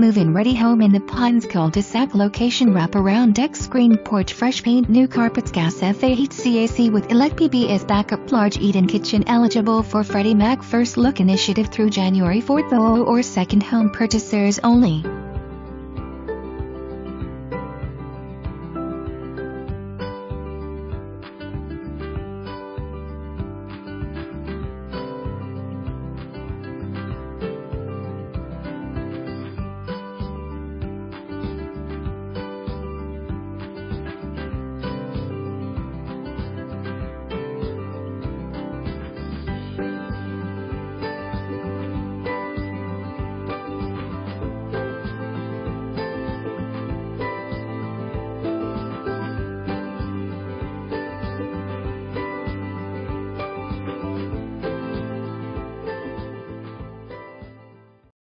Move-in ready home in the Pines cul-de-sac location wraparound deck screen porch fresh paint new carpets gas FA CAC with Elect PBS backup large eat-in kitchen eligible for Freddie Mac first look initiative through January 4th or second home purchasers only.